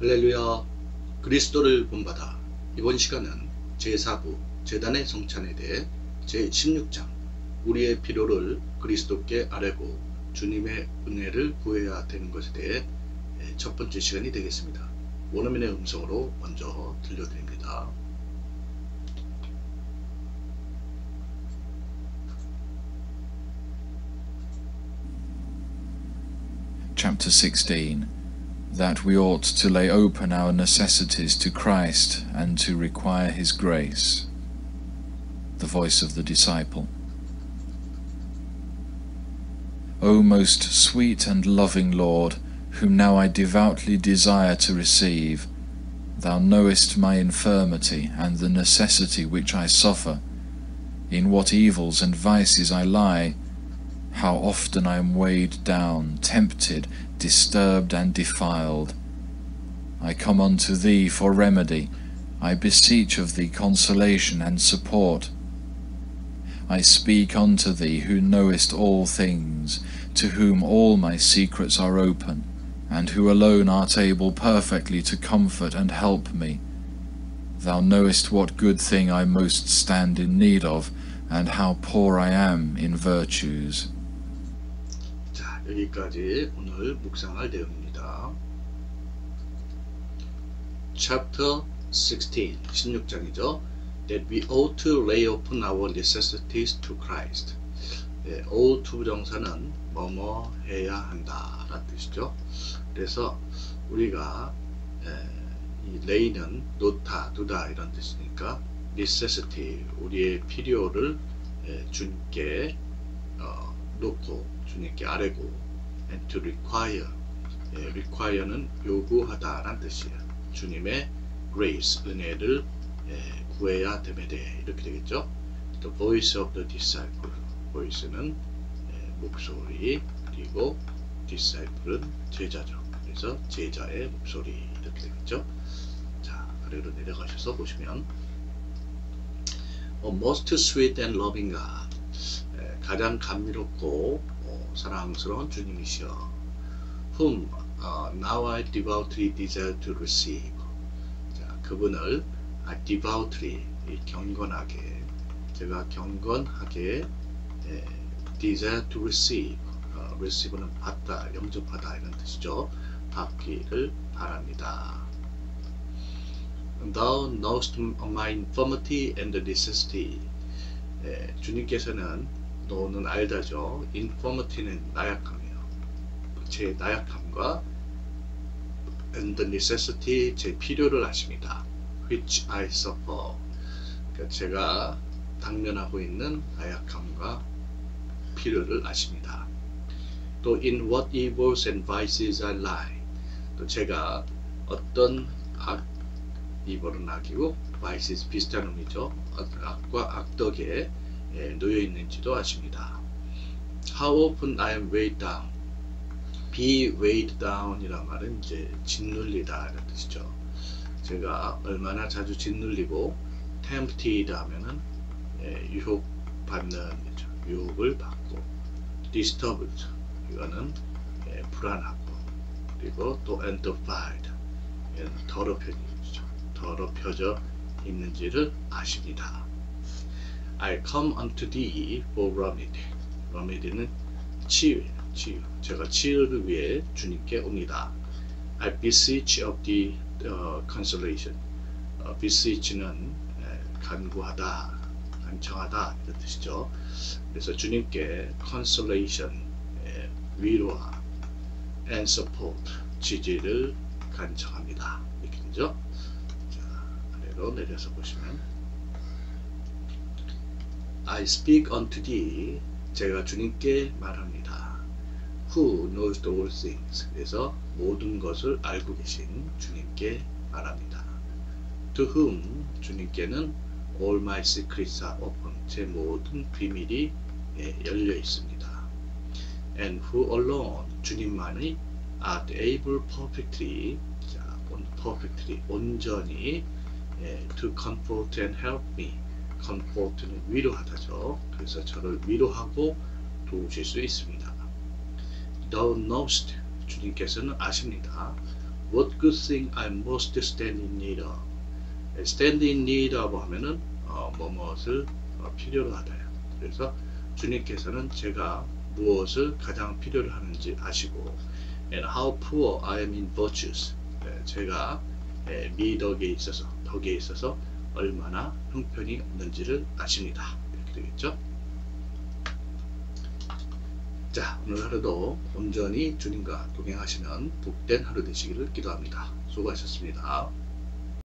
할렐루야 그리스도를 본받아 이번 시간은 제4부 재단의 성찬에 대해 제16장 우리의 필요를 그리스도께 아뢰고 주님의 은혜를 구해야 되는 것에 대해 첫 번째 시간이 되겠습니다. 원어민의 음성으로 먼저 들려드립니다. chapter 16 that we ought to lay open our necessities to Christ and to require his grace. The voice of the disciple. O most sweet and loving Lord, whom now I devoutly desire to receive, Thou knowest my infirmity and the necessity which I suffer, in what evils and vices I lie, how often I am weighed down, tempted, disturbed, and defiled. I come unto Thee for remedy. I beseech of Thee consolation and support. I speak unto Thee who knowest all things, to whom all my secrets are open, and who alone art able perfectly to comfort and help me. Thou knowest what good thing I most stand in need of, and how poor I am in virtues. 자, 여기까지 오늘 묵상할 내용입니다. Chapter 16, 16장이죠. That we ought to lay open our necessities to Christ. 예, ought to 부정사는 뭐뭐 해야 한다 라는 뜻이죠. 그래서 우리가 예, 이 lay는 놓다, 두다 이런 뜻이니까 necessity, 우리의 필요를 예, 주님께 어, 놓고 주님께 아뢰고 and to require 예, require는 요구하다라는 뜻이에요. 주님의 grace, 은혜를 예, 구해야 됨에 대해 이렇게 되겠죠. The voice of the disciple, voice는 예, 목소리 그리고 disciple은 제자죠. 그래서 제자의 목소리 이렇게 되겠죠. 자 아래로 내려가셔서 보시면 A most sweet and loving God 예, 가장 감미롭고 어, 사랑스러운 주님이시여 whom uh, now I devoutly desire to receive 자, 그분을 아, devoutly 경건하게 제가 경건하게 예, desire to receive 어, receive는 받다, 영접하다 이런 뜻이죠 받기를 바랍니다 Thou knowest my infirmity and necessity 예, 주님께서는 너는 알다죠. infirmity는 나약함이에요. 제 나약함과 and the necessity 제 필요를 아십니다. which I suffer. 그러니까 제가 당면하고 있는 나약함과 필요를 아십니다. 또 in what evils and vices I lie. 또 제가 어떤 악 이벌은 악이고 vices 비슷한 의미죠. 악과 악덕에 예, 놓여 있는지도 아십니다 how often I am weighed down be weighed down 이란 말은 이제 짓눌리다 이런 뜻이죠 제가 얼마나 자주 짓눌리고 tempted 하면은 예, 유혹 받는 거죠. 유혹을 받고 disturbed 이거는 예, 불안하고 그리고 또 더럽혀진 거죠. 더럽혀져 있는지를 아십니다. I come unto thee for remedy. remedy는 치유예요. 치유. 제가 치유를 위해 주님께 옵니다. I beseech of thee uh, consolation. 어, beseech는 에, 간구하다, 간청하다 이런 뜻이죠. 그래서 주님께 consolation, 에, 위로와 and support, 지지를 간청합니다. 이렇게 되죠. 자, 아래로 내려서 보시면 I speak unto thee 제가 주님께 말합니다. Who knows all things 그래서 모든 것을 알고 계신 주님께 말합니다. To whom 주님께는 all my secrets are open 제 모든 비밀이 예, 열려 있습니다. And who alone 주님만이 are able perfectly 자, perfectly 온전히 예, to comfort and help me comfort는 위로하다죠. 그래서 저를 위로하고 도우실 수 있습니다. Thou knowest 주님께서는 아십니다. What good thing I most stand in need of. 예, stand in need of 하면은 어, 뭐뭇을 어, 필요로 하다. 그래서 주님께서는 제가 무엇을 가장 필요로 하는지 아시고 and how poor I am in virtues. 예, 제가 예, 미덕에 있어서 덕에 있어서 얼마나 형편이 없는지를 아십니다. 이렇게 되겠죠. 자, 오늘 하루도 온전히 주님과 동행하시는 복된 하루 되시기를 기도합니다. 수고하셨습니다.